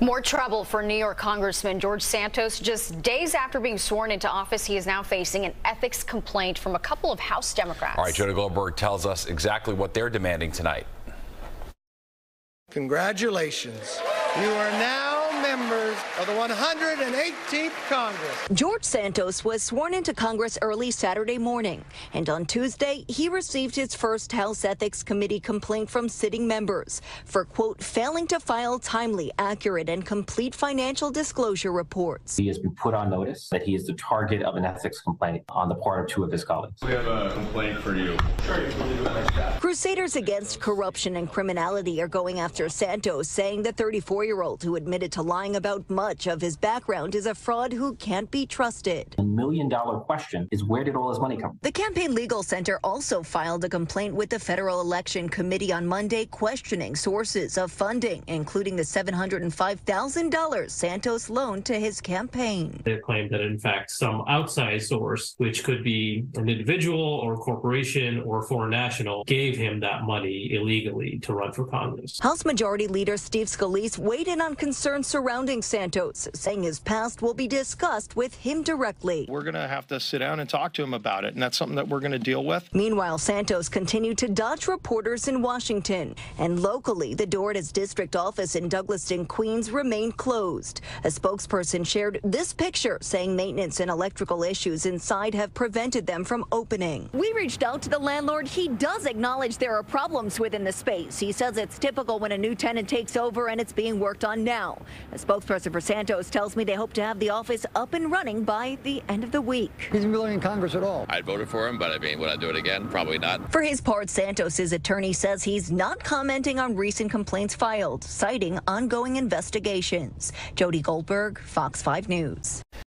More trouble for New York Congressman George Santos. Just days after being sworn into office, he is now facing an ethics complaint from a couple of House Democrats. All right, Jody Goldberg tells us exactly what they're demanding tonight. Congratulations. You are now members of the 118th Congress. George Santos was sworn into Congress early Saturday morning, and on Tuesday, he received his first House Ethics Committee complaint from sitting members for, quote, failing to file timely, accurate, and complete financial disclosure reports. He has been put on notice that he is the target of an ethics complaint on the part of two of his colleagues. We have a complaint for you. Crusaders against corruption and criminality are going after Santos, saying the 34 year old who admitted to lying about much of his background is a fraud who can't be trusted. The million dollar question is where did all his money come from? The Campaign Legal Center also filed a complaint with the Federal Election Committee on Monday questioning sources of funding, including the $705,000 Santos loaned to his campaign. They claim that, in fact, some outside source, which could be an individual or corporation or foreign national, gave him that money illegally to run for Congress. House Majority Leader Steve Scalise weighed in on concerns surrounding Santos, saying his past will be discussed with him directly. We're going to have to sit down and talk to him about it, and that's something that we're going to deal with. Meanwhile, Santos continued to dodge reporters in Washington, and locally, the door at his district office in Douglaston, Queens remained closed. A spokesperson shared this picture saying maintenance and electrical issues inside have prevented them from opening. We reached out to the landlord. He does acknowledge there are problems within the space. He says it's typical when a new tenant takes over and it's being worked on now. A spokesperson for Santos tells me they hope to have the office up and running by the end of the week. He doesn't belong in Congress at all. I'd voted for him, but I mean, would I do it again? Probably not. For his part, Santos's attorney says he's not commenting on recent complaints filed, citing ongoing investigations. Jody Goldberg, Fox 5 News.